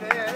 way.